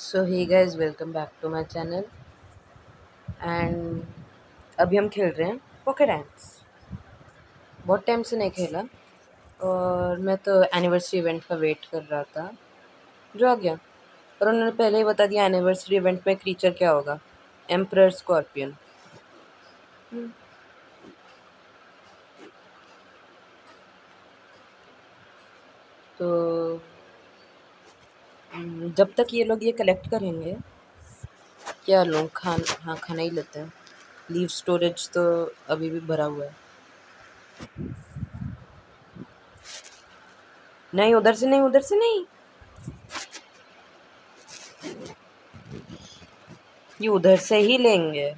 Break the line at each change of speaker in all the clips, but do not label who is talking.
So hi guys welcome back to my channel and अभी हम खेल रहे हैं पोके डांस बहुत टाइम से नहीं खेला और मैं तो एनिवर्सरी इवेंट का वेट कर रहा था। जो आ गया। और उन्होंने पहले ही बता दिया एनिवर्सरी इवेंट में क्रीचर क्या होगा। एम्प्रर स्कॉर्पियन तो हम्म, जब तक ये लोग ये कलेक्ट करेंगे, क्या लूँ खान हाँ खाना ही लेते हैं? लीव स्टोरेज तो अभी भी भरा हुआ है। नहीं, उधर से नहीं, उधर से नहीं। ये उधर से ही लेंगे।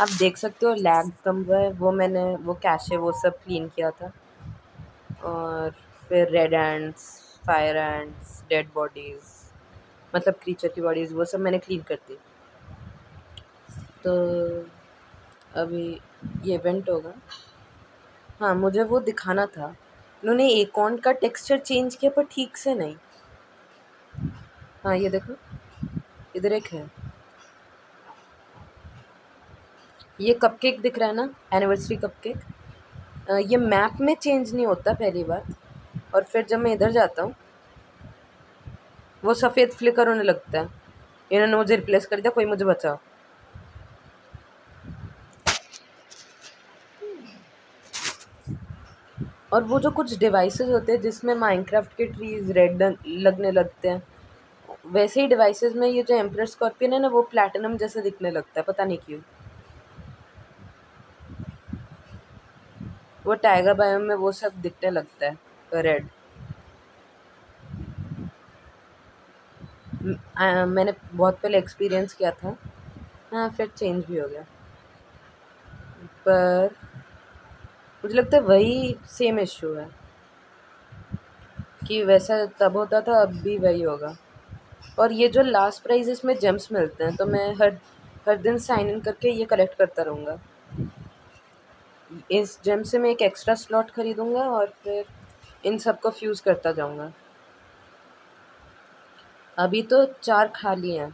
आप देख सकते हो लैग कम हुआ है। वो मैंने, वो कैशे वो सब क्लीन किया था। और फिर red ends fire ends dead bodies मतलब क्रीचर की बॉडीज़ वो सब मैंने क्लीन कर दी। तो अभी ये इवेंट होगा। हाँ मुझे वो दिखाना था। उन्होंने एकॉन का टेक्सचर चेंज किया, पर ठीक से नहीं। हाँ ये देखो। इधर एक है। ये कपकेक दिख रहा है ना? एनिवर्सरी कपकेक ये मैप में चेंज नहीं होता पहली बार और फिर जब मैं इधर जाता हूँ वो सफ़ेद फ्लिकर होने लगता है। इन्होंने मुझे रिप्लेस कर दिया, कोई मुझे बचाओ। और वो जो कुछ डिवाइसेस होते हैं, जिसमें माइनक्राफ्ट के ट्रीज रेड लगने लगते हैं, वैसे ही डिवाइसेस में ये जो एम्प्रेस स्कॉर्पियन है ना, वो प्लैटिनम जैसे दिखने लगता है, पता नहीं क्यों। वो टाइगर बायोम में वो सब दिखने लगता है रेड मैंने बहुत पहले एक्सपीरियंस किया था। हाँ फिर चेंज भी हो गया। पर मुझे लगता है वही सेम इशू है। कि वैसा तब होता था, अब भी वही होगा। और ये जो लास्ट प्राइज इसमें जेम्स मिलते हैं तो मैं हर हर दिन साइन इन करके ये कलेक्ट करता रहूँगा। इस जेम से मैं एक एक्स्ट्रा स्लॉट ख़रीदूँगा और फिर इन सबको फ्यूज़ करता जाऊँगा। अभी तो चार खाली हैं।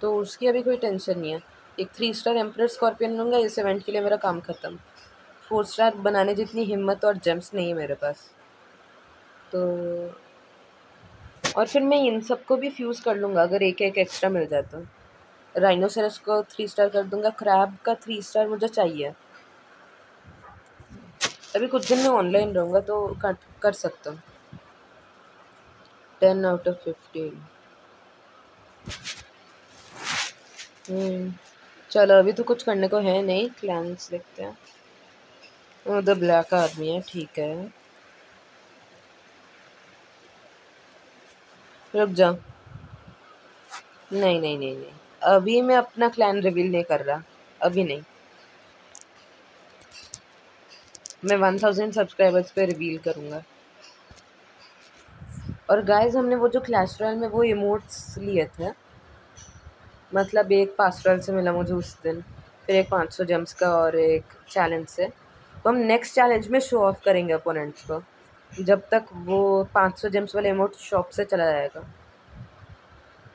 तो उसकी अभी कोई टेंशन नहीं है। एक थ्री स्टार एम्पर स्कॉर्पियन लूँगा, इस इवेंट के लिए मेरा काम ख़त्म। फोर स्टार बनाने जितनी हिम्मत और जेम्स नहीं है मेरे पास। तो और फिर मैं इन सबको भी फ्यूज़ कर लूँगा, अगर एक एक एक्स्ट्रा मिल जाए तो। राइनोसरस को थ्री स्टार कर दूँगा क्रैब का थ्री स्टार मुझे चाहिए। अभी कुछ दिन में ऑनलाइन रहूँगा तो कर कर सकता हूँ। टेन आउट ऑफ़ फिफ्टीन चलो, अभी तो कुछ करने को है नहीं क्लैंस देखते हैं। उधर ब्लैक आदमी है, ठीक है। रुक जा। नहीं नहीं नहीं नहीं। अभी मैं अपना क्लैन रिवील नहीं कर रहा। अभी नहीं। मैं वन थाउज़ेंड सब्सक्राइबर्स पे रिवील करूँगा। और गाइस हमने वो जो क्लैश रॉयल में वो इमोट्स लिए थे मतलब एक पास्ट्रल से मिला मुझे उस दिन, फिर एक पाँच सौ जेम्स का और एक चैलेंज से। तो हम नेक्स्ट चैलेंज में शो ऑफ़ करेंगे अपोनेंट्स को, जब तक वो पाँच सौ जेम्स वाले इमोट शॉप से चला जाएगा।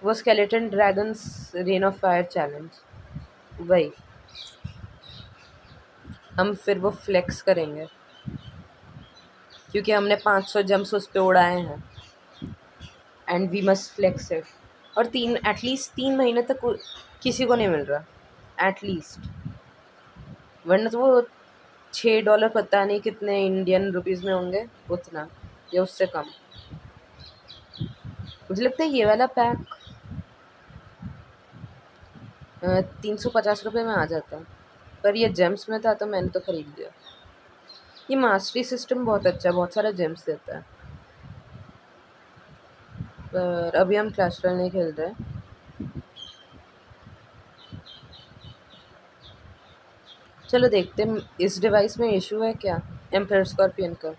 वो skeleton dragons rain of fire challenge वही। हम फिर वो फ्लेक्स करेंगे, क्योंकि हमने पाँच सौ जम्स उस पर उड़ाए हैं। And we must flex it और तीन एटलीस्ट तीन महीने तक किसी को नहीं मिल रहा। एटलीस्ट वरना तो वो छः डॉलर पता नहीं कितने इंडियन रुपीज़ में होंगे, उतना, या उससे कम। मुझे लगता है ये वाला पैक तीन सौ पचास रुपये में आ जाता। पर ये जेम्स में था तो मैंने तो ख़रीद लिया। ये मास्टरी सिस्टम बहुत अच्छा है, बहुत सारा जेम्स देता है। पर अभी हम क्लैश रॉयल नहीं खेल रहे। चलो देखते हैं, इस डिवाइस में इशू है क्या? एम्पर स्कॉर्पियन का।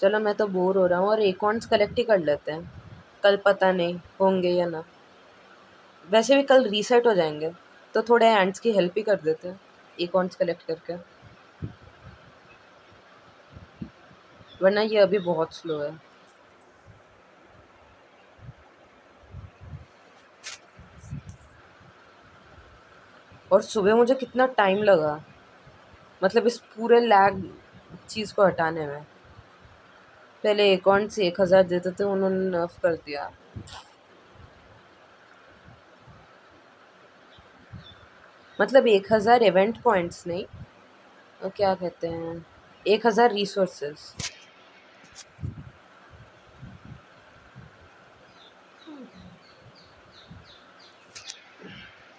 चलो मैं तो बोर हो रहा हूँ और एकॉन्स कलेक्ट ही कर लेते हैं। कल पता नहीं होंगे या ना। वैसे भी कल रीसेट हो जाएँगे तो थोड़े एंड्स की हेल्प ही कर देते हैं एकॉन्स कलेक्ट करके। वरना ये अभी बहुत स्लो है। और सुबह मुझे कितना टाइम लगा। मतलब इस पूरे लैग चीज़ को हटाने में। पहले अकाउंट से एक हज़ार देते थे, उन्होंने नफ कर दिया। मतलब एक हज़ार इवेंट पॉइंट्स नहीं क्या कहते हैं, एक हज़ार रिसोर्सेस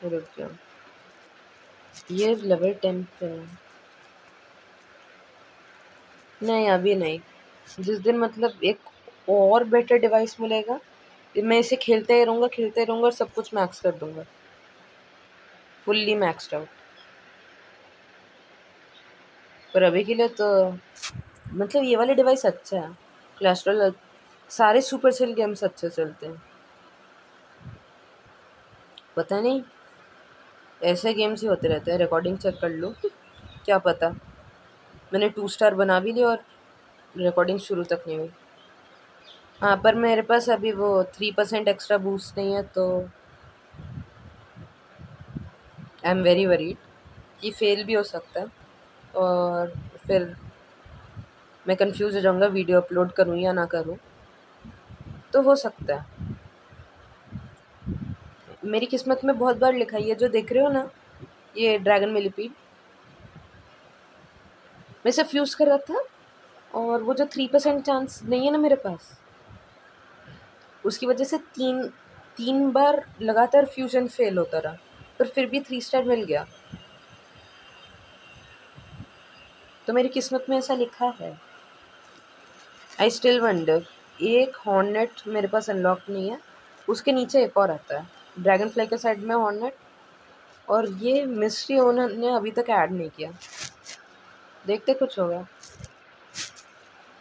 रुक जाओ ये लेवल टेन पे नहीं, अभी नहीं। जिस दिन मतलब एक और बेटर डिवाइस मिलेगा, मैं इसे खेलते ही रहूँगा, खेलते रहूँगा और सब कुछ मैक्स कर दूँगा। फुल्ली मैक्सड आउट पर अभी के लिए तो मतलब ये वाले डिवाइस अच्छा है। क्लैश सारे सुपर सेल गेम्स अच्छे चलते हैं। पता नहीं ऐसे गेम्स ही होते रहते हैं रिकॉर्डिंग चेक कर लो, क्या पता। मैंने टू स्टार बना भी लिया और रिकॉर्डिंग शुरू तक नहीं हुई। हाँ पर मेरे पास अभी वो थ्री परसेंट एक्स्ट्रा बूस्ट नहीं है तो आई एम वेरी वरीड कि फेल भी हो सकता है और फिर मैं कंफ्यूज हो जाऊँगा वीडियो अपलोड करूँ या ना करूँ तो हो सकता है। मेरी किस्मत में बहुत बार लिखा है, जो देख रहे हो ना, ये ड्रैगन मिलीपीड मैं इसे फ्यूज़ कर रहा था, और वो जो थ्री परसेंट चांस नहीं है ना मेरे पास, उसकी वजह से तीन तीन बार लगातार फ्यूजन फेल होता रहा, पर फिर भी थ्री स्टार मिल गया। तो मेरी किस्मत में ऐसा लिखा है। आई स्टिल वंडर एक हॉर्नेट मेरे पास अनलॉक नहीं है, उसके नीचे एक और आता है। ड्रैगन फ्लाई के साइड में हॉर्नेट और ये मिस्ट्री ओनर ने अभी तक ऐड नहीं किया। देखते कुछ होगा।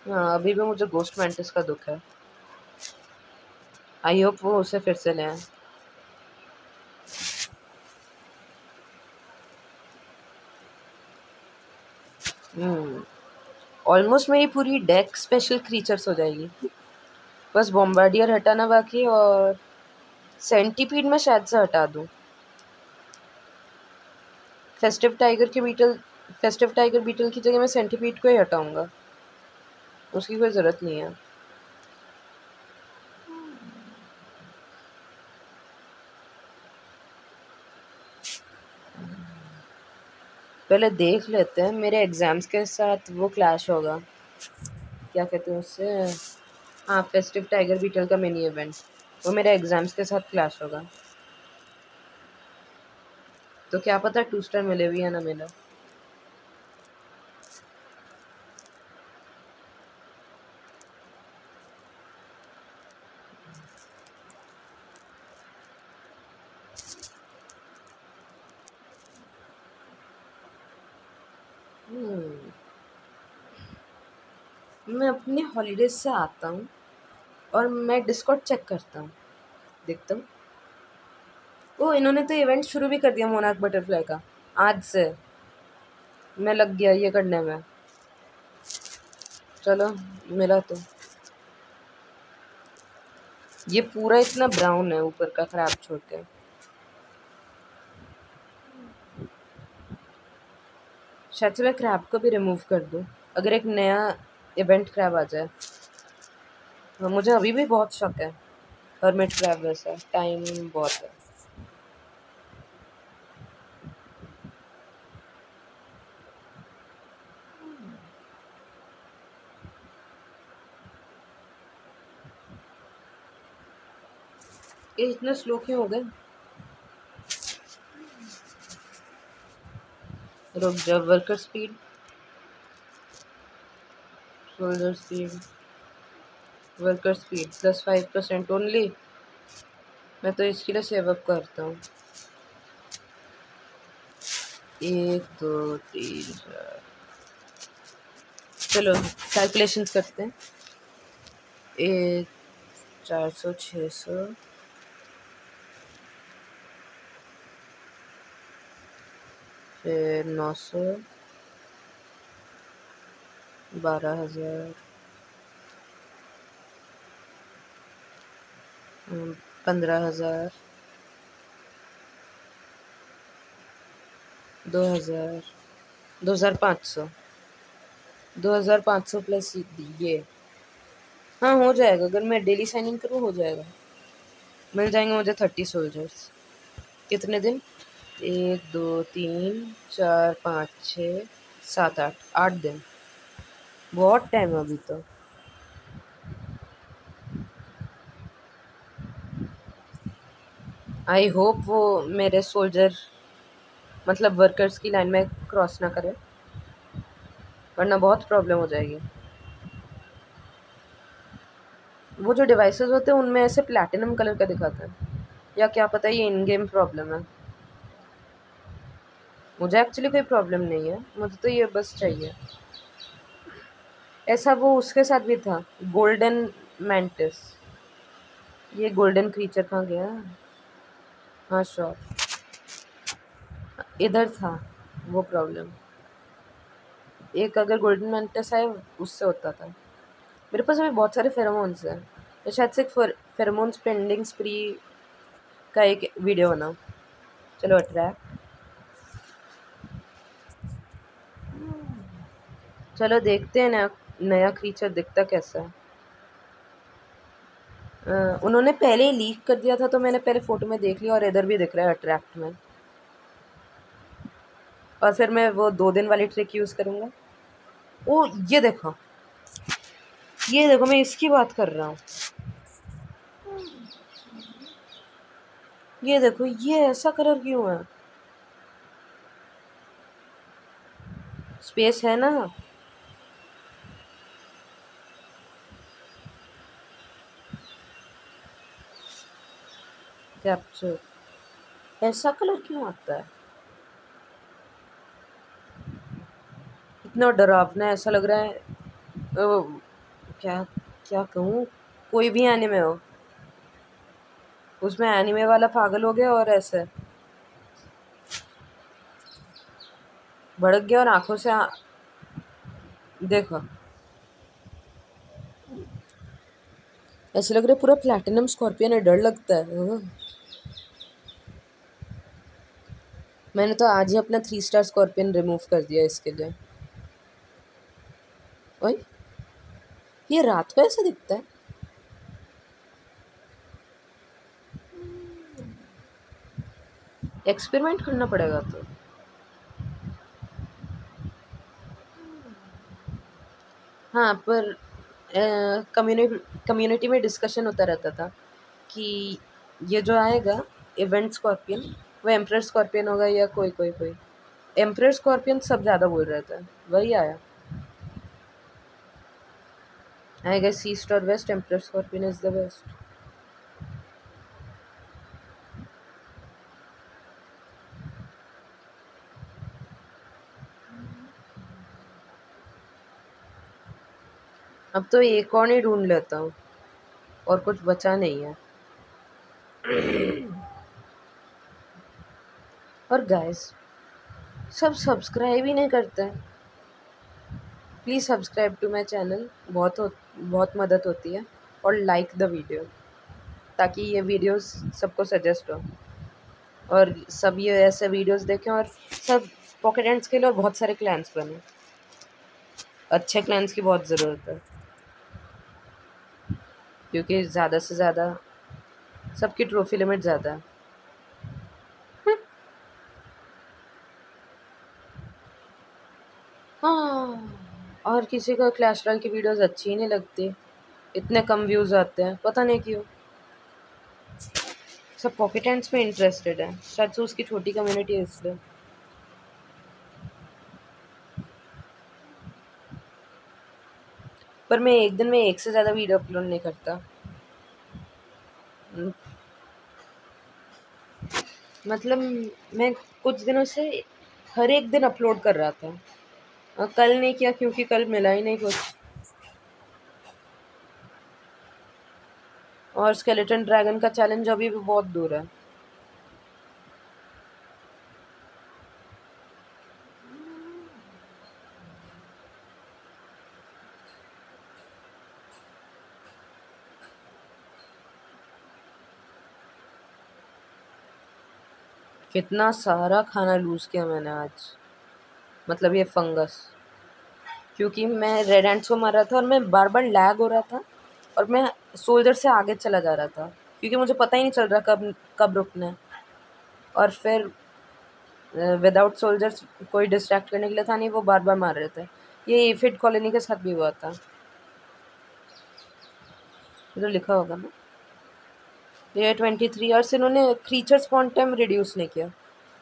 हाँ अभी भी मुझे गोस्ट मैंटिस का दुख है। आई होप वो उसे फिर से ले आए। Almost hmm. मेरी पूरी डेक स्पेशल क्रीचर्स हो जाएगी। बस बॉम्बार्डियर हटाना बाकी, और सेंटीपीड में शायद से हटा दूँ। फेस्टिव टाइगर के बीटल फेस्टिव टाइगर बीटल की जगह मैं सेंटीपीड को ही हटाऊँगा। उसकी कोई ज़रूरत नहीं है। पहले देख लेते हैं, मेरे एग्ज़ाम्स के साथ वो क्लैश होगा। क्या कहते हैं उससे? हाँ फेस्टिव टाइगर बीटल का मिनी इवेंट वो मेरे एग्ज़ाम्स के साथ क्लैश होगा। तो क्या पता टू स्टार मिले भी या ना मिला। मैं अपने हॉलीडेज से आता हूँ। और मैं डिस्कॉट चेक करता हूँ। देखता हूँ। ओ, इन्होंने तो इवेंट शुरू भी कर दिया मोनाक बटरफ्लाई का। आज से। मैं लग गया ये करने में। चलो, मिला तो। ये पूरा इतना ब्राउन है, ऊपर का खराब छोड़ के। शायद से मैं क्रैब को भी रिमूव कर दूँ। अगर एक नया इवेंट क्रैब आ जाए। मुझे अभी भी बहुत शौक है। हर्मिट क्रैब वैसा टाइम बहुत है। ये इतना स्लो क्यों हो गए? रुक जाओ worker speed shoulder speed worker speed plus five percent only मैं तो इसके लिए सेव अप करता हूँ। एक, दो, तीन, चार। चलो कैलकुलेशंस करते हैं। एक, चार सौ छः सौ। फिर नौ सौ। बारह हज़ार। पंद्रह हज़ार, दो हज़ार दो हज़ार पाँच सौ। दो हज़ार पाँच सौ प्लस ये। हाँ हो जाएगा। अगर मैं डेली साइनिंग करूँ, हो जाएगा। मिल जाएँगे मुझे थर्टी सोल्जर्स कितने दिन? एक, दो, तीन, चार, पाँच, छः, सात, आठ। आठ दिन। बहुत टाइम है अभी तो। आई होप वो मेरे सोल्जर मतलब वर्कर्स की लाइन में क्रॉस ना करे। वरना बहुत प्रॉब्लम हो जाएगी। वो जो डिवाइसेस होते हैं, उनमें ऐसे प्लैटिनम कलर का दिखाता है। या क्या पता है ये इन गेम प्रॉब्लम है। मुझे एक्चुअली कोई प्रॉब्लम नहीं है। मुझे तो ये बस चाहिए। ऐसा वो उसके साथ भी था। गोल्डन मैंटिस ये गोल्डन क्रीचर कहाँ गया? हाँ श्योर इधर था, वो प्रॉब्लम एक अगर गोल्डन मैंटस है उससे होता था। मेरे पास अभी बहुत सारे फेरोमोन्स हैं। मैं शायद से फेरोमोन स्पेंडिंग स्प्री का एक वीडियो बनाऊँ चलो अट्रैक चलो, देखते हैं नया नया क्रीचर दिखता कैसा है। उन्होंने पहले ही लीक कर दिया था तो मैंने पहले फ़ोटो में देख लिया और इधर भी दिख रहा है अट्रैक्ट में। और फिर मैं वो दो दिन वाली ट्रिक यूज़ करूँगा। ओ, ये देखो। ये देखो, मैं इसकी बात कर रहा हूँ। ये देखो, ये ऐसा कलर क्यों है? स्पेस है ना। कैप्चर ऐसा कलर क्यों आता है? इतना डरावना ऐसा लग रहा है। ओ, क्या क्या कहूँ? कोई भी एनिमे हो। उसमें एनिमे वाला पागल हो गया और ऐसे। भड़क गया और आँखों से आ... देखो। ऐसे लग रहा है पूरा प्लैटिनम स्कॉर्पियन है डर लगता है हाँ। मैंने तो आज ही अपना थ्री स्टार स्कॉर्पियन रिमूव कर दिया इसके लिए। ओए, ये रात को ऐसा दिखता है? एक्सपेरिमेंट करना पड़ेगा तो। हाँ पर कम्युनिटी कम्युनिटी में डिस्कशन होता रहता था कि ये जो आएगा इवेंट स्कॉर्पियन वो एम्प्रेयर स्कॉर्पियन होगा या कोई कोई कोई। एम्प्रेयर स्कॉर्पियन सब ज़्यादा बोल रहे थे। वही आया। आई गेस ईस्ट और west emperor scorpion is the best अब तो एक और ही ढूंढ लेता हूँ। और कुछ बचा नहीं है। और गाइस सब सब्सक्राइब ही नहीं करते please subscribe to my channel बहुत हो, बहुत मदद होती है। और लाइक द वीडियो ताकि ये वीडियोस सबको सजेस्ट हो। और सब ये ऐसे वीडियोस देखें और सब पॉकेट एंड्स के लिए और बहुत सारे क्लैंस बने। अच्छे क्लैंस की बहुत ज़रूरत है। क्योंकि ज़्यादा से ज़्यादा सबकी ट्रॉफी लिमिट ज़्यादा है। हाँ। और किसी को क्लैश रॉयल की वीडियोस अच्छी ही नहीं लगती। इतने कम व्यूज़ आते हैं। पता नहीं क्यों। सब पॉकेट एंड्स में इंटरेस्टेड है। शायद से उसकी छोटी कम्युनिटी है इसलिए। पर मैं एक दिन में एक से ज़्यादा वीडियो अपलोड नहीं करता। मतलब मैं कुछ दिनों से हर एक दिन अपलोड कर रहा था। और कल नहीं किया क्योंकि कल मिला ही नहीं कुछ। और स्केलेटन ड्रैगन का चैलेंज अभी भी बहुत दूर है। कितना सारा खाना लूज़ किया मैंने आज। मतलब ये फंगस। क्योंकि मैं रेड एंड्स को मार रहा था और मैं बार बार लैग हो रहा था और मैं सोल्जर से आगे चला जा रहा था। क्योंकि मुझे पता ही नहीं चल रहा कब कब रुकना है। और फिर विदाउट सोल्जर्स कोई डिस्ट्रैक्ट करने के लिए था नहीं, वो बार बार मार रहे थे। ये फिट कॉलोनी के साथ भी हुआ था। तो लिखा होगा ना। ये ट्वेंटी थ्री ईयर्स इन्होंने क्रीचर स्पॉन टाइम रिड्यूस नहीं किया।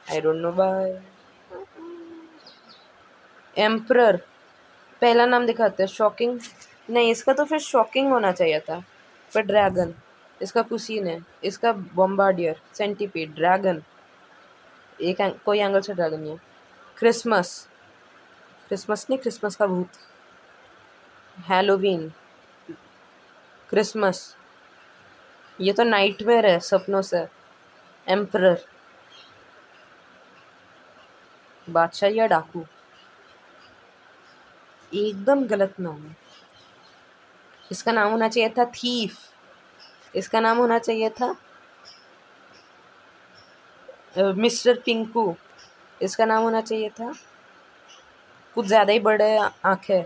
I don't know by emperor पहला नाम दिखाते हैं शॉकिंग नहीं इसका तो फिर शॉकिंग होना चाहिए था। पर ड्रैगन इसका पुसीन है। इसका बॉम्बार्डियर सेंटीपीड ड्रैगन एक एंग, कोई एंगल से ड्रैगन नहीं है। क्रिसमस क्रिसमस नहीं क्रिसमस का भूत। हैलोवीन क्रिसमस ये तो नाइटमेयर है सपनों से। एम्प्रर बादशाह या डाकू? एकदम गलत नाम है। इसका नाम होना चाहिए था थीफ। इसका नाम होना चाहिए था मिस्टर पिंकू। इसका नाम होना चाहिए था, कुछ ज़्यादा ही बड़े आँखें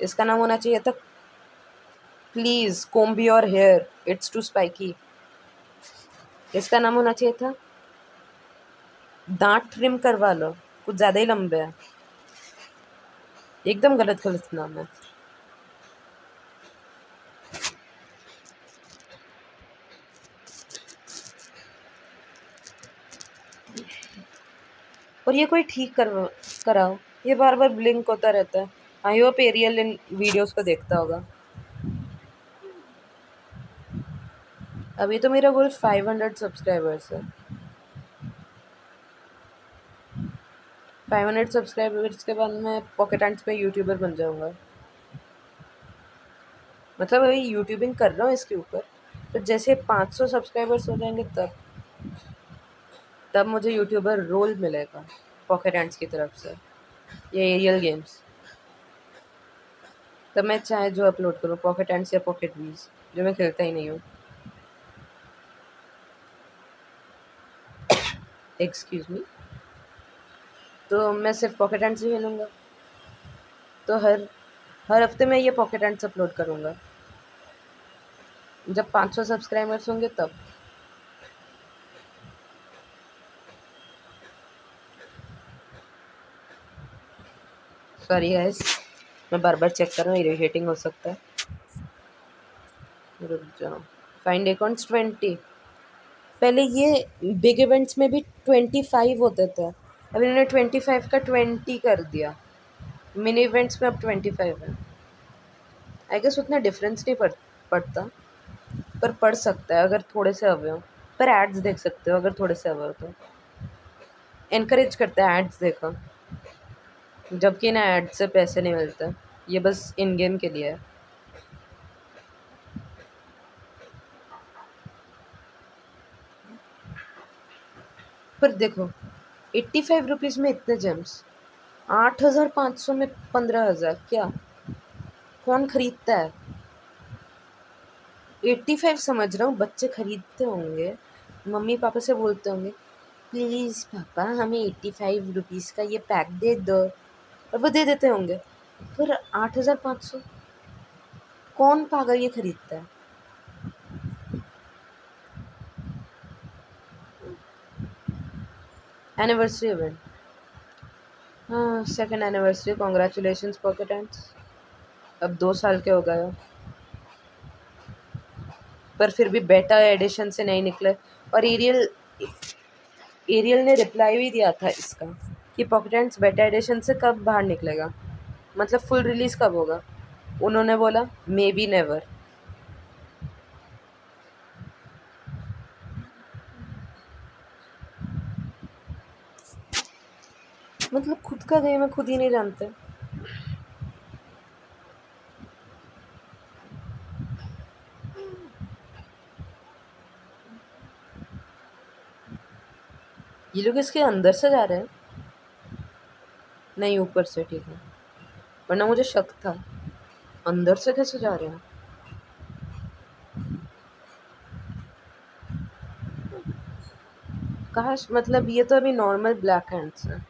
इसका नाम होना चाहिए था, please comb your hair it's too spiky इसका नाम होना चाहिए था, दांत ट्रिम करवा लो, कुछ ज़्यादा ही लंबे हैं। एकदम गलत गलत नाम है। और ये कोई ठीक कर, कराओ। ये बार बार ब्लिंक होता रहता है। आई होप एरियल इन वीडियोस को देखता होगा। अभी तो मेरा गोल फाइव हंड्रेड सब्सक्राइबर्स है। फाइव हंड्रेड सब्सक्राइबर्स के बाद मैं पॉकेट एंड्स पे यूट्यूबर बन जाऊँगा। मतलब अभी यूट्यूबिंग कर रहा हूँ इसके ऊपर तो जैसे पाँच सौ सब्सक्राइबर्स हो जाएँगे तब तब मुझे यूट्यूबर रोल मिलेगा पॉकेट एंड्स की तरफ़ से। ये एरियल गेम्स तब मैं चाहे जो अपलोड करूँ पॉकेट एंड्स या पॉकेट वीज जो मैं खेलता ही नहीं हूँ। एक्सक्यूज़ मी तो मैं सिर्फ़ पॉकेट एंड्स से खेलूँगा। तो हर हर हफ़्ते मैं ये पॉकेट एंड्स अपलोड करूँगा। जब 500 सब्सक्राइबर्स होंगे तब। सॉरी गाइस मैं बार बार चेक कर रहा हूँ इरिटेटिंग हो सकता है। रुक जाओ। फाइंड अकाउंट्स ट्वेंटी पहले ये बिग इवेंट्स में भी ट्वेंटी फाइव होते थे। अब इन्होंने ट्वेंटी फाइव का ट्वेंटी कर दिया। मिनी इवेंट्स में अब ट्वेंटी फाइव है। आई गेस उतना डिफरेंस नहीं पड़ पड़ता। पर पढ़ सकता है, अगर थोड़े से अवे हो। पर एड्स देख सकते हो, अगर थोड़े से अवे हो तो। इनक्रेज करता है एड्स देखो जबकि ना एड से पैसे नहीं मिलते। ये बस इन गेम के लिए है। पर देखो एट्टी फाइव रुपीज़ में इतने जेम्स आठ हज़ार पाँच सौ में पंद्रह हज़ार, क्या? कौन ख़रीदता है? एट्टी फाइव समझ रहा हूँ, बच्चे ख़रीदते होंगे, मम्मी पापा से बोलते होंगे, प्लीज़ पापा, हमें एट्टी फाइव रुपीज़ का ये पैक दे दो। और वो दे देते होंगे। पर आठ हज़ार पाँच सौ, कौन पागल ये ख़रीदता है? एनिवर्सरी इवेंट हाँ second anniversary congratulation pocket ends अब दो साल के हो गए पर फिर भी बेटा एडिशन से नहीं निकले। और एरियल एरियल ने रिप्लाई भी दिया था इसका कि पॉकेट एंड्स बेटा एडिशन से कब बाहर निकलेगा। मतलब फुल रिलीज़ कब होगा? उन्होंने बोला मे बी नेवर मतलब खुद का गेम है खुद ही नहीं जानते। ये लोग इसके अंदर से जा रहे हैं? नहीं, ऊपर से, ठीक है। वरना मुझे शक था। अंदर से कैसे जा रहे हैं? काश मतलब ये तो अभी नॉर्मल ब्लैक हैंड्स हैं।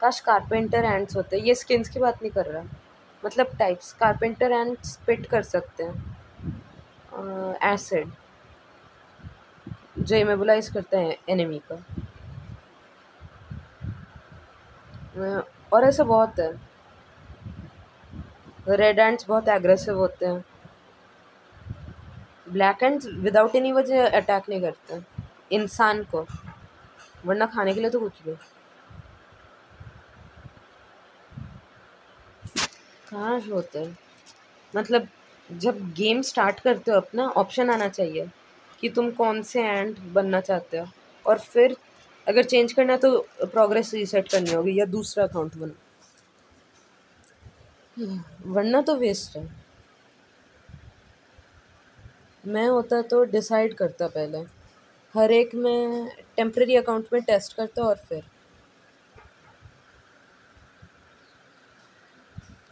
काश कारपेंटर एंड्स होते. ये स्किन्स की बात नहीं कर रहा. मतलब टाइप्स कारपेंटर एंड स्पिट कर सकते हैं. एसिड जो इमेबलाइज करते हैं एनिमी का. और ऐसा बहुत है. रेड एंड्स बहुत एग्रेसिव होते हैं. ब्लैक एंड्स विदाउट एनी वजह अटैक नहीं करते. इंसान को. वरना खाने के लिए तो कुछ भी. कहाँ होते हैं। मतलब जब गेम स्टार्ट करते हो, अपना ऑप्शन आना चाहिए कि तुम कौन से एंड बनना चाहते हो। और फिर अगर चेंज करना है तो प्रोग्रेस रीसेट करनी होगी या दूसरा अकाउंट बना वरना तो वेस्ट है। मैं होता तो डिसाइड करता पहले। हर एक में टेम्प्रेरी अकाउंट में टेस्ट करता और फिर।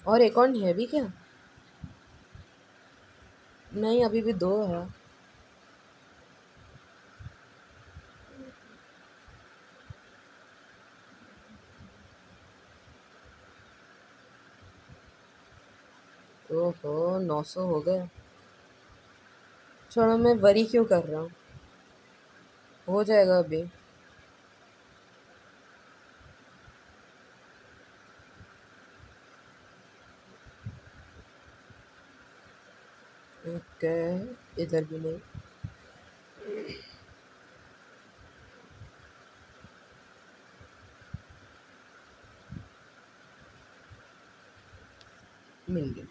और एक और है भी क्या? नहीं, अभी भी दो है। ओहो, नौ सौ हो गए। छोड़ो मैं वरी क्यों कर रहा हूँ? हो जाएगा अभी। इधर भी नहीं। मिल गया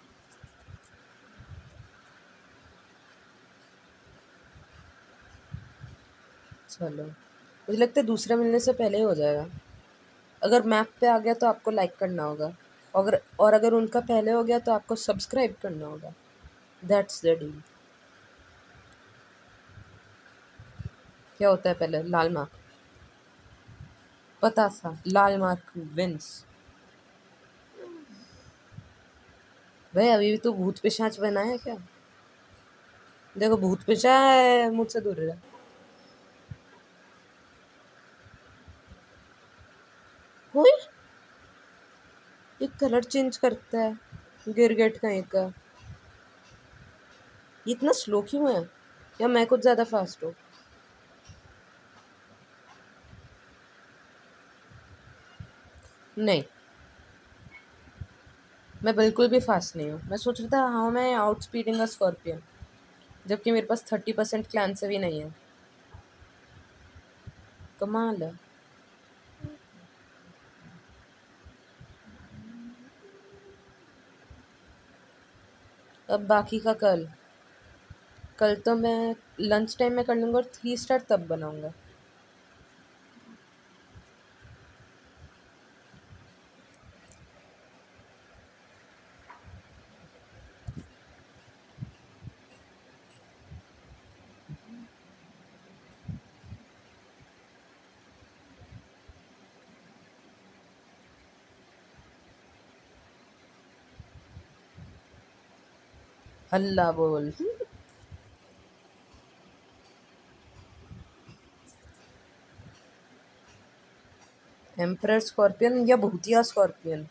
चलो। मुझे लगता है दूसरा मिलने से पहले ही हो जाएगा। अगर मैप पे आ गया तो आपको लाइक करना होगा। और अगर उनका पहले हो गया तो आपको सब्सक्राइब करना होगा। दैट्स द डील क्या होता है पहले? लाल मार्क। पता था। लाल मार्क विंस भाई, अभी भी तो भूत पिशाच बना है क्या? देखो, भूत पिशा है, मुझसे दूर रहा ये कलर चेंज करता है। गिरगेट कहीं का। इतना स्लो क्यों है? या मैं कुछ ज़्यादा फास्ट हूँ? नहीं। मैं बिल्कुल भी फास्ट नहीं हूँ। मैं सोच रहा था हाँ मैं आउट स्पीडिंग का स्कॉर्पियन जबकि मेरे पास थर्टी परसेंट क्लैन से भी नहीं है। कमाल है। अब बाकी का कल। कल तो मैं लंच टाइम में कर लूँगा और थ्री स्टार तब बनाऊँगा। हल्ला बोल। एम्पर स्कॉर्पियन या भूतिया स्कॉर्पियन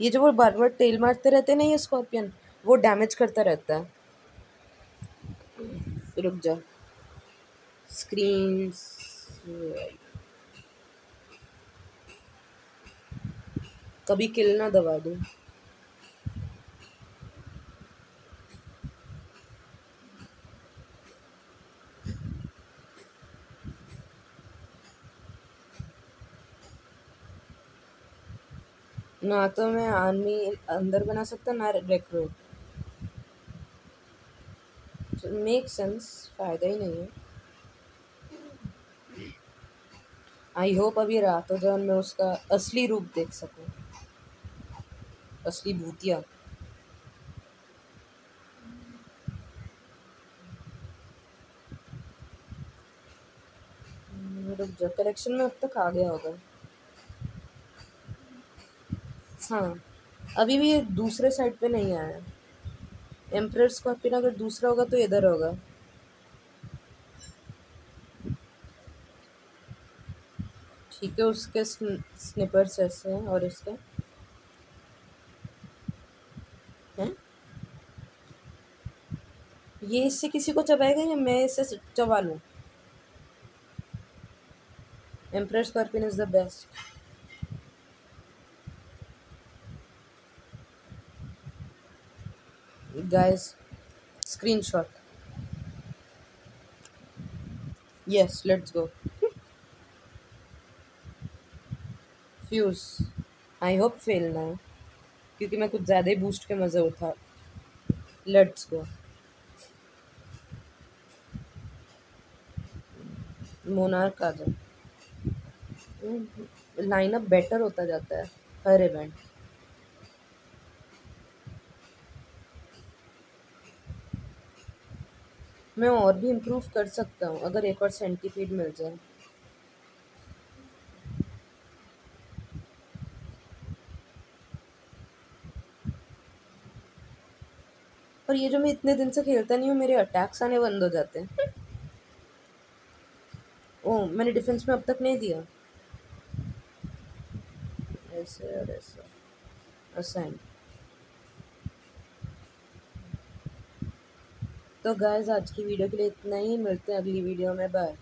ये जो वो बार बार टेल मारते रहते ना ये स्कॉर्पियन वो डैमेज करता रहता है। रुक जा। स्क्रीन कभी किल ना दबा दूँ। ना तो मैं आर्मी अंदर बना सकता, ना रिक्रूट मेक सेंस फ़ायदा ही नहीं है। आई होप अभी रात हो जाए मैं उसका असली रूप देख सकूँ। असली भूतिया। रुक कलेक्शन में अब तक आ गया होगा। हाँ। अभी भी ये दूसरे साइड पे नहीं आया एम्प्रेयर स्कॉर्पियन अगर दूसरा होगा तो इधर होगा। ठीक है, उसके स्निपर्स ऐसे हैं और इसके हैं? ये इससे किसी को चबाएगा या मैं इससे चबा लूँ? Empress scorpion is the best guys, screenshot. Yes, let's go. Fuse I hope fail ना क्योंकि मैं कुछ ज़्यादा ही बूस्ट के मज़े उठा। लेट्स गो मोनार्क आ जाए। लाइनअप बेटर होता जाता है, हर इवेंट मैं और भी इम्प्रूव कर सकता हूँ, अगर एक और सेंटीपीड मिल जाए। और ये जो मैं इतने दिन से खेलता नहीं हूँ, मेरे अटैक्स आने बंद हो जाते हैं। ओ, मैंने डिफेंस में अब तक नहीं दिया। ऐसे और ऐसे। असाइन तो गर्ज आज की वीडियो के लिए इतना ही, मिलते हैं अगली वीडियो में बाय